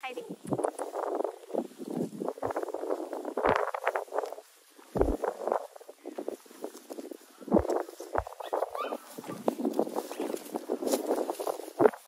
入り。